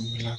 Con la